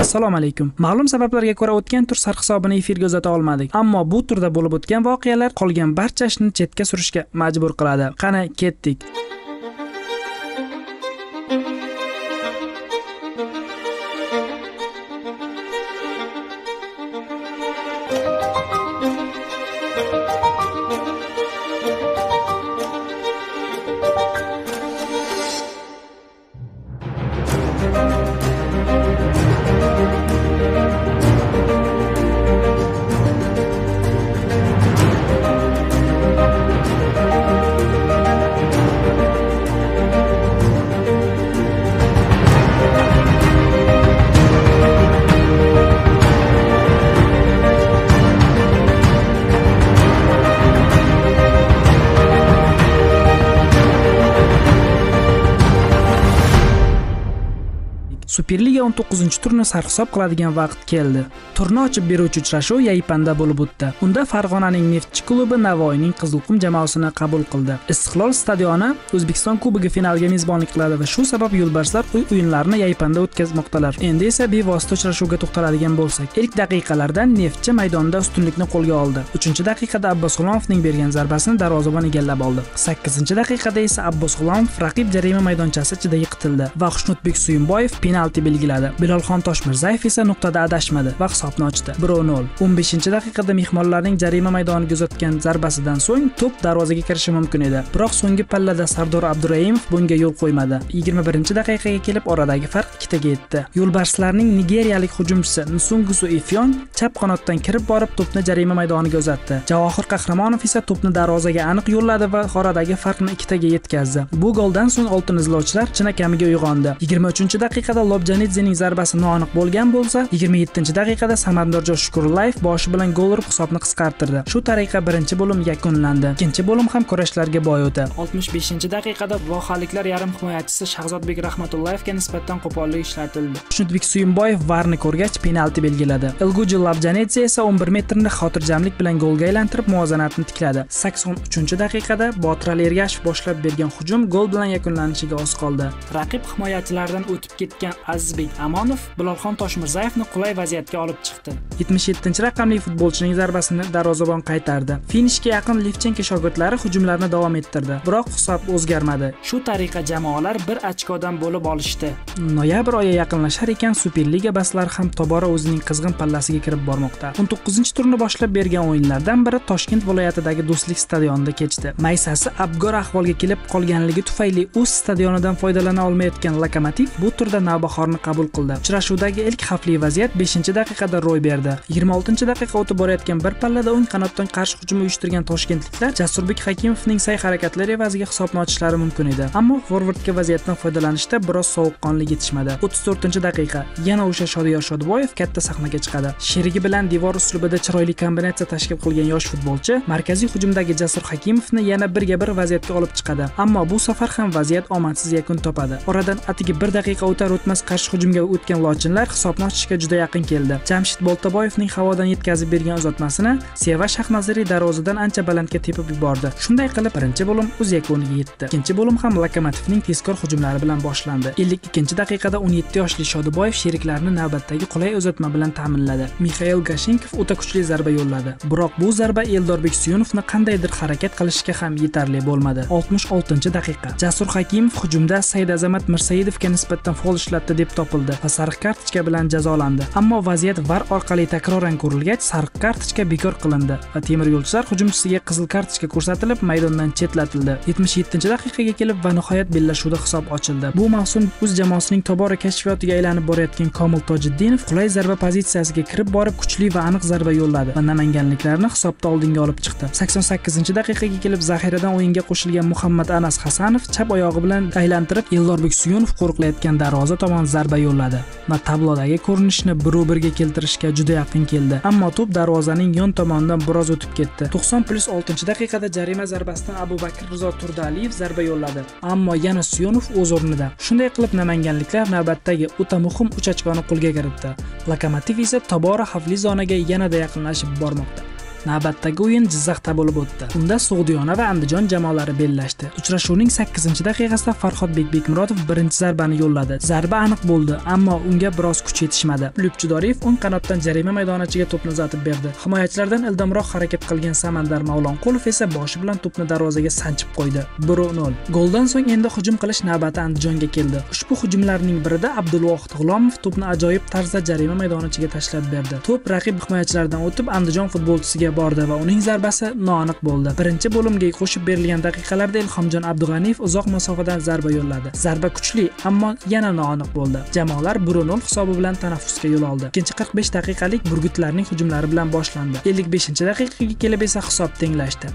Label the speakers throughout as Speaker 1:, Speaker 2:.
Speaker 1: assalomu alaykum. Ma'lum sabablarga ko'ra o'tgan tur sarhisobini efirga uzata olmadik. Ammo bu turda bo'lib o'tgan voqealar qolgan barcha ishni chetga surishga majbur qiladi. Qani ketdik. Superliga 19-turni sarhisob qiladigan vaqt keldi. Turni ochib beruvchi uchrashuv Yaypanda bo'lib o'tdi. Unda Farg'onaning Neftchi klubi Navoiyning Qizilqum jamoasini qabul qildi. Istiqlol stadioni O'zbekiston Kubogi finaliga mezbonlik qiladi va shu sabab yo'lbarslar uy o'yinlarini Yaypanda o'tkazmoqdalar. Endi esa bevosita uchrashuvga to'xtaladigan bo'lsak, ilk daqiqalarda Neftchi maydonda ustunlikni qo'lga oldi. 3-daqiqada Abbos G'ulomovning bergan zarbasini darvozabon egallab oldi. 8-daqiqada esa Abbos G'ulomov raqib jarima maydonchasi ichida yiqitildi va Xushnudbek Suyunboyev penalti penalti belgiladi. Bilolxon toshmirzayev esa nuqtada adashmadi va hisobni ochdi. 1-0 15 daqiqada mehmonlarning jarima maydoniga uzatgan zarbasidan so'ng to'p darvozaga kirishi mumkin edi. Biroq so'nggi pallada sardor abduraimov bunga yo'l qo'ymadi. 21 daqiqaga kelib oradagi farq ikkitaga yetdi. Yo'lbarslarning nigeriyalik hujumchisi nsungusu ifyon chap qanotdan kirib borib to'pni jarima maydoniga uzatdi. Javohir qahramonov esa to'pni darvozaga aniq yo'lladi va oradagi farqni ikkitaga yetkazdi. Bu goldan so'ng oltin izlovchilar chinakamiga uyg'ondi. 23 daqiqada lobjanidzening zarbasi noaniq bo'lgan bo'lsa 27 daqiqada samandorjon shukurulayev boshi bilan gol urib hisobni qisqartirdi. Shu tariqa birinchi bo'lim yakunlandi ikkinchi bo'lim ham kurashlarga boy o'tdi. 65 daqiqada vohaliklar yarim himoyachisi shahzodbek rahmatullayevga nisbatan qo'pollik ishlatildi. Xushnudbek suyunboyev varni ko'rgach penalti belgiladi. Ilguji labjanidze esa 11 metrni xotirjamlik bilan golga aylantirib muvozanatni tikladi. 83 daqiqada botir ergashev boshlab bergan hujum gol bilan yakunlanishiga oz qoldi. Raqib himoyachilaridan o'tib ketgan azizbek amonov bilolxon toshmirzayevni qulay vaziyatga olib chiqdi. 77 raqamli futbolchining zarbasini darvozabon qaytardi. Finishga yaqin levchenko shogirdlari hujumlarni davom ettirdi biroq hisob o'zgarmadi. Shu tariqa jamoalar bir ochkodan bo'lib olishdi. Noyabr oyi yaqinlashar ekan superliga bahslari ham tobora o'zining qizg'in pallasiga kirib bormoqda. 19 turni boshlab bergan o'yinlardan biri toshkent viloyatidagi do'stlik stadionida kechdi. Maysasi abgor ahvolga kelib qolganligi tufayli o'z stadionidan foydalana olmayotgan lokomotiv bu turda bahorni qabul qildi. Uchrashuvdagi ilk xavfli vaziyat 5 daqiqada ro'y berdi. 26 daqiqa o'tib borayotgan bir pallada o'ng qanotdan qarshi hujum uyushtirgan toshkentliklar jasurbek hakimovning sa'y harakatlari evaziga hisobni ochishlari mumkin edi. Ammo forvardga vaziyatdan foydalanishda biroz sovuqqonlik yetishmadi. 34 daqiqa yana o'sha shodiyor shodiboyev katta sahnaga chiqadi. Sherigi bilan devor uslubida chiroyli kombinatsiya tashkil qilgan yosh futbolchi markaziy hujumdagi jasur hakimovni yana birga bir vaziyatga olib chiqadi. Ammo bu safar ham vaziyat omadsiz yakun topadi. Oradan atigi bir daqiqa o'tar o'tmas o'tmas qarshi hujumga o'tgan lochinlar hisobni ochishga juda yaqin keldi. Jamshid boltaboyevning havodan yetkazib bergan uzatmasini seva shahnazariy darvozadan ancha balandga tepib yubordi. Shunday qilib birinchi bo'lim o'z yakuniga yetdi. Ikkinchi bo'lim ham lokomotivning tezkor hujumlari bilan boshlandi. Ellik ikkinchi daqiqada o'n yetti yoshli shodiboyev sheriklarini navbatdagi qulay uzatma bilan ta'minladi. Mixail gashinkov o'ta kuchli zarba yo'lladi. Biroq bu zarba eldorbek suyunovni qandaydir harakat qilishga ham yetarli bo'lmadi. Oltmish oltinchi daqiqa. Jasur hakimov hujumda saidazamat mirsaidovga nisbatan fol ko'rsatdi deb topildi va sariq kartochka bilan jazolandi. Ammo vaziyat var orqali takroran ko'rilgach sariq kartochka bekor qilindi va temir yo'lchilar hujumchisiga qizil kartochka ko'rsatilib maydondan chetlatildi. 77 daqiqaga kelib va nihoyat bellashuvda hisob ochildi. Bu mavsum o'z jamoasining tobora kashfiyotiga aylanib borayotgan komil tojiddinov qulay zarba pozitsiyasiga kirib borib kuchli va aniq zarba yo'lladi va namanganliklarni hisobda oldinga olib chiqdi. 88 daqiqaga kelib zaxiradan o'yinga qo'shilgan muhammad anas hasanov chap oyog'i bilan aylantirib eldorbek suyunov qo'riqlayotgan darvoza tomon tomon zarba yo'lladi va tablodagi ko'rinishni biru birga keltirishga juda yaqin keldi. Ammo to'p darvozaning yon tomonidan biroz o'tib ketdi. 90 plyus 6 daqiqada jarima zarbasidan abu bakr rizo turdialiyev zarba yo'lladi. Ammo yana suyunov o'z o'rnida. Shunday qilib namanganliklar navbatdagi o'ta muhim uch ochkoni qo'lga kiritdi. Lokomotiv esa tobora xavfli zonaga yanada yaqinlashib bormoqda. Navbatdagi o'yin jizzaxda bo'lib o'tdi. Unda sug'diyona va andijon jamoalari bellashdi. Uchrashuvning sakkizinchi daqiqasida farhodbek bekmurodov birinchi zarbani yo'lladi. Zarba aniq bo'ldi ammo unga biroz kuch yetishmadi. Lyupchidoriyev o'ng qanotdan jarima maydonachasiga to'pni uzatib berdi. Himoyachilardan ildamroq harakat qilgan samandar mavlonqulov esa boshi bilan to'pni darvozaga sanchib qo'ydi. bir nol goldan so'ng endi hujum qilish navbati andijonga keldi. Ushbu hujumlarning birida abdulvohid g'ulomov to'pni ajoyib tarzda jarima maydonachasiga tashlab berdi. To'p raqib himoyachilaridan o'tib andijon futbolchisiga bordi va uning zarbasi noaniq bo'ldi. Birinchi bo'limga qo'shib berilgan daqiqalarda ilhomjon abdug'aniyev uzoq masofadan zarba yo'lladi. Zarba kuchli ammo yana noaniq bo'ldi. Jamoalar bir nol hisobi bilan tanaffusga yo'l oldi. Ikkinchi qirq besh daqiqalik burgutlarning hujumlari bilan boshlandi. Ellik beshinchi daqiqaga kelib esa hisob tenglashdi.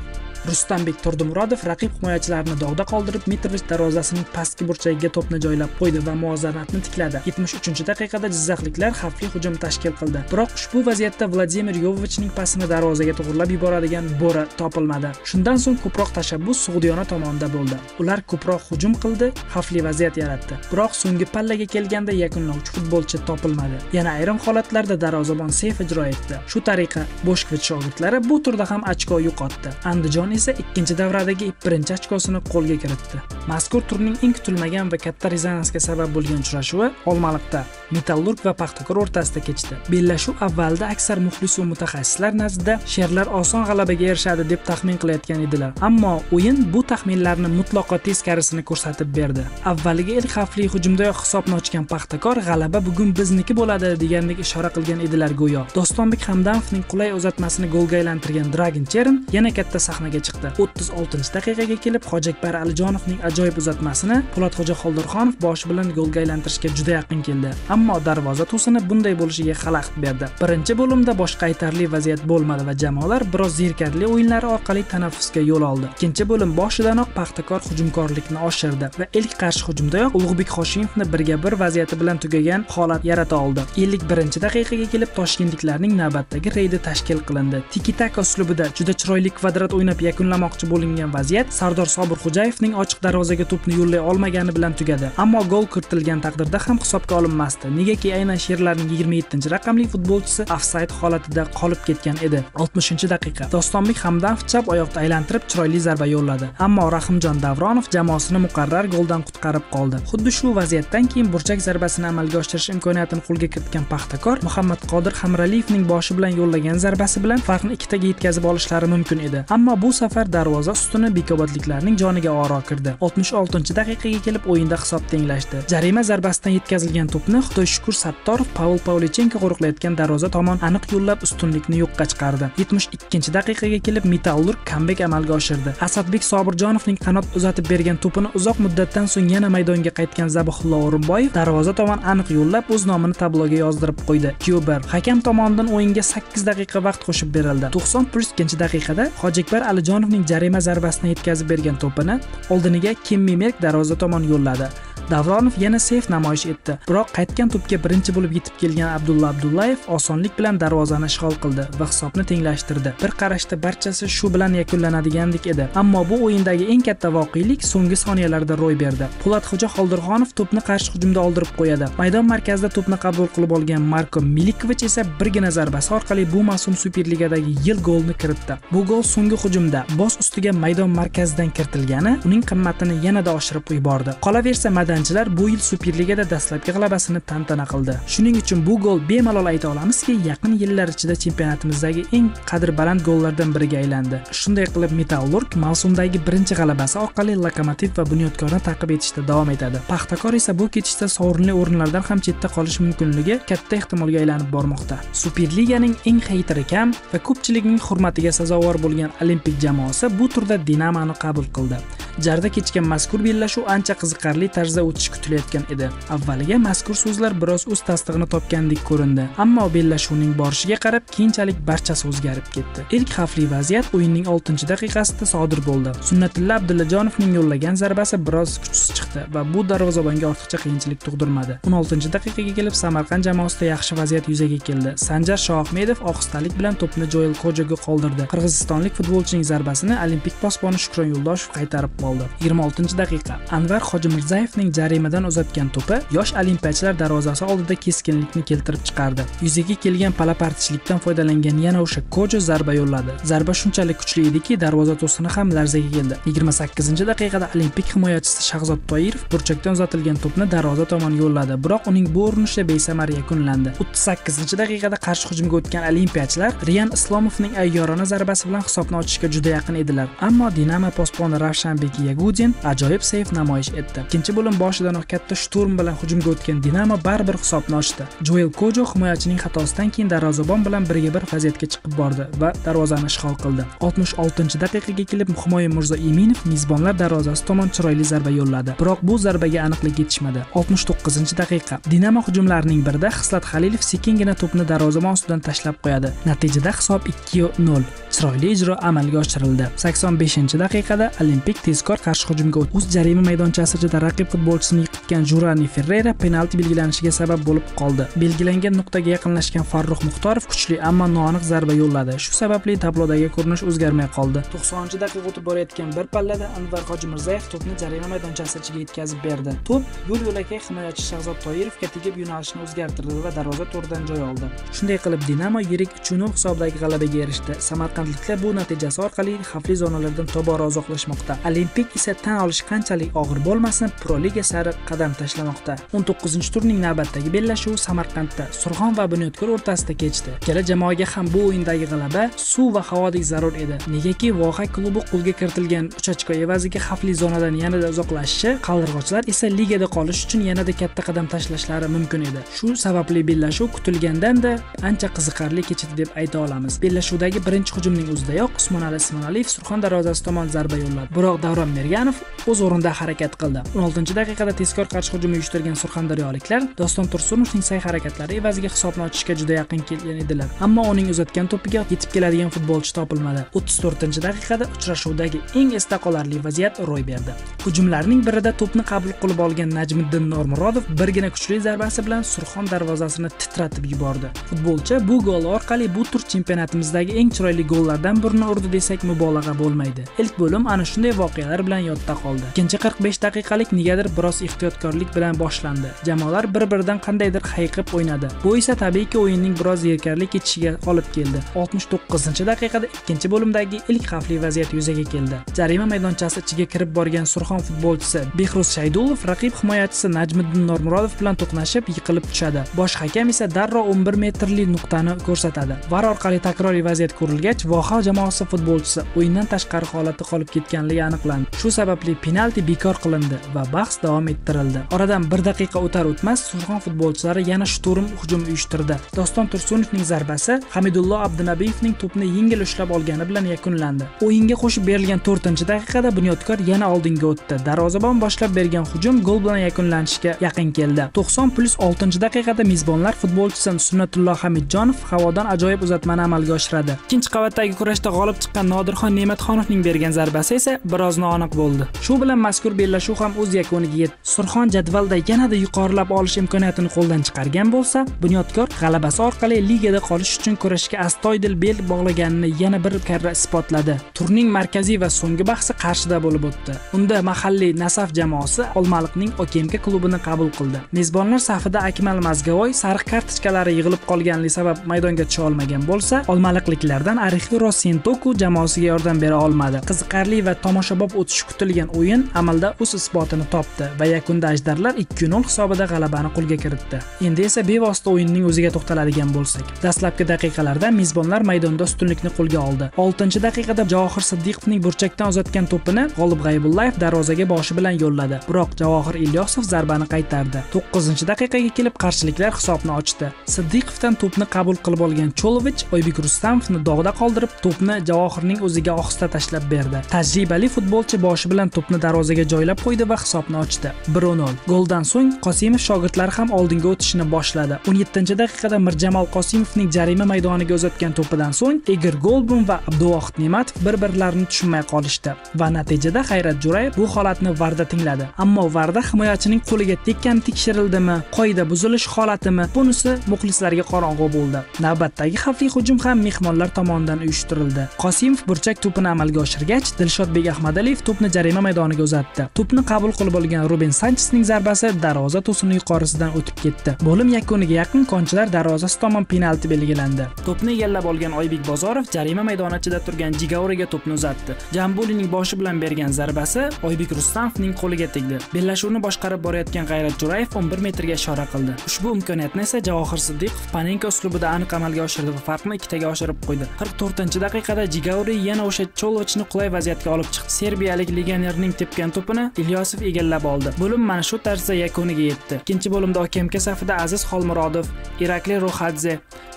Speaker 1: Rustambek Turdimurodov raqib himoyachilarini dog'da qoldirib Mitrovich darvozasining pastki burchagiga to'pni joylab qo'ydi va muvozanatni tikladi. 73-daqiqada jizzaxliklar xavfli hujum tashkil qildi. Biroq ushbu vaziyatda Vladimir Yovovichning pasini darvozaga to'g'irlab yuboradigan Bora topilmadi. Shundan so'ng ko'proq tashabbus Sug'diyona tomonida bo'ldi. Ular ko'proq hujum qildi, xavfli vaziyat yaratdi. Biroq so'nggi pallaga kelganda yakunlovchi futbolchi topilmadi. Yana ayrim holatlarda darvozabon seyf ijro etdi. Shu tariqa Boshkvit shogirdlari bu turda ham ochko yo'qotdi. Andijon esa ikkinchi davradagi birinchi ochkosini qo'lga kiritdi. Mazkur turning eng kutilmagan va katta rezonansga sabab bo'lgan uchrashuvi olmaliqda metallurg va paxtakor o'rtasida kechdi. Bellashuv avvalida aksar muxlis va mutaxassislar nazdida sherlar oson g'alabaga erishadi deb taxmin qilayotgan edilar. Ammo o'yin bu taxminlarni mutlaqo teskarisini ko'rsatib berdi. Avvaliga ilk xavfli hujumdayoq hisobni ochgan paxtakor g'alaba bugun bizniki bo'ladi degandek ishora qilgan edilar go'yo. Dostonbek hamdamovning qulay uzatmasini golga aylantirgan dragon cherin yana katta sahnaga chiqdi. 36 daqiqaga kelib hojiakbar alijonovning ajoyib uzatmasini po'latxo'ja xoldirxonov boshi bilan golga aylantirishga juda yaqin keldi. Ammo darvoza to'sini bunday bo'lishiga xalaqit berdi. Birinchi bo'limda boshqa aytarli vaziyat bo'lmadi va jamoalar biroz zerkarli o'yinlari orqali tanaffusga yo'l oldi. Ikkinchi bo'lim boshidanoq paxtakor hujumkorlikni oshirdi va ilk qarshi hujumdayoq ulug'bek hoshimovni birga bir vaziyati bilan tugagan holat yarata oldi. 51 daqiqaga kelib toshkentliklarning navbatdagi reydi tashkil qilindi. Tiki taka uslubida juda chiroyli kvadrat o'ynab yakunlamoqchi bo'lingan vaziyat sardor sobirxo'jayevning ochiq darvozaga to'pni yo'llay olmagani bilan tugadi. Ammo gol kiritilgan taqdirda ham hisobga olinmasdi. Negaki aynan sherlarning 27 raqamli futbolchisi ofsayd holatida qolib ketgan edi. 60 daqiqa. Dostonbek hamdamov chap oyoqda aylantirib chiroyli zarba yo'lladi. Ammo rahimjon davronov jamoasini muqarrar goldan qutqarib qoldi. Xuddi shu vaziyatdan keyin burchak zarbasini amalga oshirish imkoniyatini qo'lga kiritgan paxtakor muhammad qodir hamraliyevning boshi bilan yo'llagan zarbasi bilan farqni ikkitaga yetkazib olishlari mumkin edi. Ammo bu safar darvoza ustuni bekobodliklarning joniga oro kirdi. 66 daqiqaga kelib o'yinda hisob tenglashdi. Jarima zarbasidan yetkazilgan to'pni xudoy shukur sattorov paul pavlichenko qo'riqlayotgan darvoza tomon aniq yo'llab ustunlikni yo'qqa chiqardi. 72 daqiqaga kelib metallurg kambek amalga oshirdi. Asadbek sobirjonovning qanot uzatib bergan to'pini uzoq muddatdan so'ng yana maydonga qaytgan zabihullo o'rinboyev darvoza tomon aniq yo'llab o'z nomini tabloga yozdirib qo'ydi. Kyober hakam tomonidan o'yinga 8 daqiqa vaqt qo'shib berildi. 90 plus ikkinchi daqiqada hojiakbar alijonovning jarima zarbasini yetkazib bergan to'pini oldiniga kimmi merk darvoza tomon yo'lladi. Davronov yana seyf namoyish etdi. Biroq qaytgan to'pga birinchi bo'lib yetib kelgan abdulla abdullayev osonlik bilan darvozani ishg'ol qildi va hisobni tenglashtirdi. Bir qarashda barchasi shu bilan yakunlanadigandek edi. Ammo bu o'yindagi eng katta voqelik so'nggi soniyalarda ro'y berdi. Po'latxo'ja xoldirxonov to'pni qarshi hujumda oldirib qo'yadi. Maydon markazida to'pni qabul qilib olgan marko milikovich esa birgina zarbasi orqali bu mavsum superligadagi yil golni kiritdi. Bu gol so'nggi hujumda boz ustiga maydon markazidan kiritilgani uning qimmatini yanada oshirib yubordi. Qolaversa madanchilar bu yil superligada dastlabki g'alabasini tantana qildi. Shuning uchun bu gol bemalol ayta olamizki yaqin yillar ichida chempionatimizdagi eng qadr baland gollardan biriga aylandi. Shunday qilib metallurg mavsumdagi birinchi g'alabasi orqali lokomotiv va bunyodkorni ta'qib etishda davom etadi. Paxtakor esa bu ketishda sovrinli o'rinlardan ham chetda qolish mumkinligi katta ehtimolga aylanib bormoqda. Superliganing eng haytiri kam va ko'pchilikning hurmatiga sazovor bo'lgan olimpik jamoasi bu turda dinamoni qabul qildi. Jarda kechgan mazkur bellashuv ancha qiziqarli tarzda o'tishi kutilayotgan edi. Avvaliga mazkur so'zlar biroz o'z tasdig'ini topgandek ko'rindi ammo bellashuvning borishiga qarab keyinchalik barchasi o'zgarib ketdi. Ilk xavfli vaziyat o'yinning 6 daqiqasida sodir bo'ldi. Sunnatulla abdullajonovning yo'llagan zarbasi biroz kuchsiz chiqdi va bu darvozabonga ortiqcha qiyinchilik tug'dirmadi. 16 daqiqaga kelib samarqand jamoasida yaxshi vaziyat yuzaga keldi. Sanjar shoahmedov ohistalik bilan to'pni joel kojoga qoldirdi. Qirg'izistonlik futbolchining zarbasini olimpik posboni shukron yo'ldoshev qaytarib qoldi. 26 daqiqa. Anvar hojimirzaevning jarimadan uzatgan to'pi yosh olimpiyachilar darvozasi oldida keskinlikni keltirib chiqardi. Yuzaga kelgan palapartishlikdan foydalangan yana o'sha kojo zarba yo'lladi. Zarba shunchalik kuchli ediki darvoza to'sini ham larzaga keldi. Yigirma sakkizinchi daqiqada olimpik himoyachisi shahzod toirov burchakdan uzatilgan to'pni darvoza tomon yo'lladi biroq uning bu urinishi besamar yakunlandi. O'ttiz sakkizinchi daqiqada qarshi hujumga o'tgan olimpiyachilar riyan islomovning ayyorona zarbasi bilan hisobni ochishga juda yaqin edilar. Ammo dinamo posboni ravshanbek yagudin ajoyib seyf namoyish etdi. Ikkinchi bo'lim boshidanoq katta shturm bilan hujumga o'tgan dinamo baribir hisobni ochdi. Joel kojo himoyachining xatosidan keyin darvozabon bilan birga bir vaziyatga chiqib bordi va darvozani ishg'ol qildi. Oltmish oltinchi daqiqaga kelib himoya mirzo iminov mezbonlar darvozasi tomon chiroyli zarba yo'lladi. Biroq bu zarbaga aniqlik yetishmadi. Oltmish to'qqizinchi daqiqa. Dinamo hujumlarining birida xislat halilov sekingina to'pni darvozabon ustidan tashlab qo'yadi. Natijada hisob ikki nol chiroyli ijro amalga oshirildi. Sakson beshinchi daqiqada olimpik tezkor qarshi hujumga o'tdi. O'z jarima maydonchasida raqib futbolchisini yiqitgan jurani ferrera penalti belgilanishiga sabab bo'lib qoldi. Belgilangan nuqtaga yaqinlashgan farruh muxtorov kuchli ammo noaniq zarba yo'lladi. Shu sababli tablodagi ko'rinish o'zgarmay qoldi. To'qsoninchi daqiqa o'tib borayotgan bir pallada anvar hojimirzayev to'pni jarima maydonchasi ichiga yetkazib berdi. To'p yo'l yo'lakay himoyachi shahzod toirovga tegib yo'nalishni o'zgartirdi va darvoza to'ridan joy oldi. Shunday qilib dinamo yirik uch nol hisobidagi g'alabaga erishdi. Samarqandliklar bu natijasi orqali xavfli zonalardan tobora uzoqlashmoqda. Olimpik esa tan olish qanchalik og'ir bo'lmasin pro liga sari qadam tashlamoqda. O'n to'qqizinchi turning navbatdagi bellashuvi samarqandda surxon va bunyodkor o'rtasida kechdi. Ikkala jamoaga ham bu o'yindagi g'alaba suv va havodek zarur edi. Negaki voha klubi qo'lga kiritilgan uch ochko evaziga xavfli zonadan yanada uzoqlashishi qaldirg'ochlar esa ligada qolish uchun yanada katta qadam tashlashlari mumkin edi. Shu sababli bellashuv kutilgandanda ancha qiziqarli kechdi deb ayta olamiz. Bellashuvdagi birinchi hujum hujumning o'zidayoq usmonali ismonaliyev surxon darvozasi tomon zarba yo'lladi. Biroq davron merganov o'z o'rnida harakat qildi. o'n oltinchi daqiqada tezkor qarshi hujum uyushtirgan surxondaryoliklar doston tursunovning sa'y harakatlari evaziga hisobni ochishga juda yaqin kelgan edilar. Ammo uning uzatgan to'piga yetib keladigan futbolchi topilmadi. o'ttiz to'rtinchi daqiqada uchrashuvdagi eng esda qolarli vaziyat ro'y berdi. Hujumlarning birida to'pni qabul qilib olgan najmiddin normurodov birgina kuchli zarbasi bilan surxon darvozasini titratib yubordi. Futbolchi bu gol orqali bu tur chempionatimizdagi eng chiroyli gollardan birini urdi desak mubolag'a bo'lmaydi. Ilk bo'lim ana shunday voqealar bilan yodda qoldi. Ikkinchi qirq besh daqiqalik negadir biroz ehtiyotkorlik bilan boshlandi. Jamoalar bir biridan qandaydir hayiqib o'ynadi. Bu esa tabiiyki o'yinning biroz zerikarli ketishiga olib keldi. Oltmish to'qqizinchi daqiqada ikkinchi bo'limdagi ilk xavfli vaziyat yuzaga keldi. Jarima maydonchasi ichiga kirib borgan surxon futbolchisi behruz shaydulov raqib himoyachisi najmiddin normurodov bilan to'qnashib yiqilib tushadi. Bosh hakam esa darrov o'n bir metrli nuqtani ko'rsatadi. Var orqali takroriy vaziyat ko'rilgach voha jamoasi futbolchisi o'yindan tashqari holatda qolib ketganligi aniqlandi. Shu sababli penalti bekor qilindi va bahs davom ettirildi. Oradan bir daqiqa o'tar o'tmas surxon futbolchilari yana shturm hujum uyushtirdi. Doston tursunovning zarbasi hamidullo abdunabiyevning to'pni yengil ushlab olgani bilan yakunlandi. O'yinga qo'shib berilgan to'rtinchi daqiqada bunyodkor yana oldinga o'tdi. Darvozabon boshlab bergan hujum gol bilan yakunlanishga yaqin keldi. To'qson plyus oltinchi daqiqada mezbonlar futbolchisi sunnatullo hamidjonov havodan ajoyib uzatmani amalga oshiradi. Ikkinchi navbatdagi kurashda g'olib chiqqan nodirxon ne'matxonovning bergan zarbasi esa biroz noaniq bo'ldi. Shu bilan mazkur bellashuv ham o'z yakuniga yetdi. Surxon jadvalda yanada yuqorilab olish imkoniyatini qo'ldan chiqargan bo'lsa bunyodkor g'alabasi orqali ligada qolish uchun kurashga astoydil bel bog'laganini yana bir karra isbotladi. Turning markaziy va so'nggi bahsi qarshida bo'lib o'tdi. Unda mahalliy nasaf jamoasi olmaliqning okemka klubini qabul qildi. Mezbonlar safida akmal mazgavoy sariq kartochkalari yig'ilib qolganligi sabab maydonga tusha olmagan bo'lsa olmaliqliklardan arixiro sentoku jamoasiga yordam bera olmadi. Qiziqarli va tomoshabob o'tishi kutilgan o'yin amalda o'z isbotini topdi va yakunda ajdarlar ikki nol hisobida g'alabani qo'lga kiritdi. Endi esa bevosita o'yinning o'ziga to'xtaladigan bo'lsak dastlabki daqiqalarda mezbonlar maydonda ustunlikni qo'lga oldi. 6-daqiqada javohir siddiqovning burchakdan uzatgan to'pini g'olib g'aybullayev darvozaga boshi bilan yo'lladi. Biroq javohir ilyosov zarbani qaytardi. 9-daqiqaga kelib qarshiliklar hisobni ochdi. Siddiqovdan to'pni qabul qilib olgan cholovich oybek rustamovni dog'da qoldirib to'pni javohirning o'ziga ohista tashlab berdi. Tajribali futbolchi boshi bilan to'pni darvozaga joylab qo'ydi va hisobni ochdi. bir nol goldan so'ng qosimov shogirdlari ham oldinga o'tishni boshladi. o'n yettinchi daqiqada mirjamol qosimovning jarima maydoniga uzatgan to'pidan so'ng igor golbun va abduvohid ne'matov bir birlarini tushunmay qolishdi va natijada hayrat jo'rayev bu holatni varda tingladi. Ammo varda himoyachining qo'liga tekkani tekshirildimi qoida buzilish holatimi bunisi muxlislarga qorong'u bo'ldi. Navbatdagi xavfli hujum ham mehmonlar tomonidan uyushtirildi. Qosimov burchak to'pini amalga oshirgach dilshodbek ahmadaliyev to'pni jarima maydoniga uzatdi. To'pni qabul qilib olgan ruben sanchesning zarbasi darvoza to'sini yuqorisidan o'tib ketdi. Bo'lim yakuniga yaqin konchilar darvozasi tomon penalti belgilandi. To'pni egallab olgan oybek bozorov jarima maydoni ichida turgan jigauriga to'pni uzatdi. Jambulining boshi bilan bergan zarbasi oybek rustamovning qo'liga tegdi. Bellashuvni boshqarib borayotgan g'ayrat jo'rayev 11 metrga ishora qildi. Ushbu imkoniyatni esa javohir siddiqov panenka uslubida aniq amalga oshirdi va farqni ikkitaga oshirib qo'ydi. 44 daqiqada jigauri yana o'sha cholovichni qulay vaziyatga olib chiqdi. Serbiyalik legionerning tepgan to'pini ilyosov egallab oldi. Bo'lim mana shu tarzda yakuniga yetdi. Ikkinchi bo'limda okmk safida aziz xolmurodov irakli ro'xadze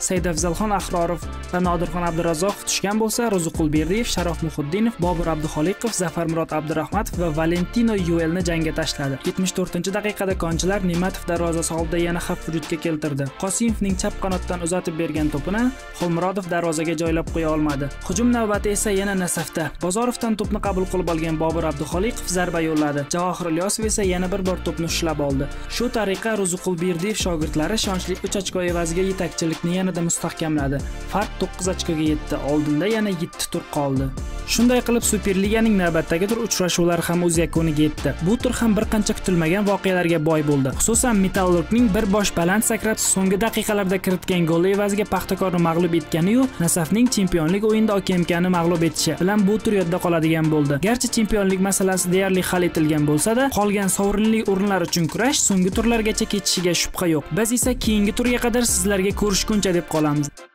Speaker 1: saidafzalxon ahrorov va nodirxon abdurazzoqov tushgan bo'lsa ro'ziqulberdiyev sharof muhiddinov bobur abduxoliqov zafarmurod abdurahmatov va valentino yuelni jangga tashladi. 74 daqiqada konchilar ne'matov darvozasi oldida yana xavf vujudga keltirdi. Qosimovning chap qanotdan uzatib bergan to'pini xolmurodov darvozaga joylab qo'ya olmadi. Hujum navbati esa yana nasafda. Bozorovdan to'pni qabul qilib olgan bobur abduxoliqov zarba yo'lladi. Javohir ilyosov esa yana bir bor to'pni ushlab oldi. Shu tariqa ro'ziqulberdiyev shogirdlari ishonchli 3 ochko evaziga yetakchilikni yanada mustahkamladi. Farq 9 ochkoga yetdi oldinda yana 7 tur qoldi. Shunday qilib superliganing navbatdagi tur uchrashuvlari ham o'z yakuniga yetdi. Bu tur ham bir qancha kutilmagan voqealarga boy bo'ldi. Xususan metallurgning bir bosh baland sakrab so'nggi daqiqalarda kiritgan goli evaziga paxtakorni mag'lub etganiyu nasafning chempionlik o'yinida okmkni mag'lub etishi bilan bu tur yodda qoladigan bo'ldi. Garchi chempionlik masalasi deyarli hal etilgan bo'lsa-da qolgan sovrinli o'rinlar uchun kurash so'nggi turlargacha ketishiga shubha yo'q. Biz esa keyingi turga qadar sizlarga ko'rishguncha deb qolamiz.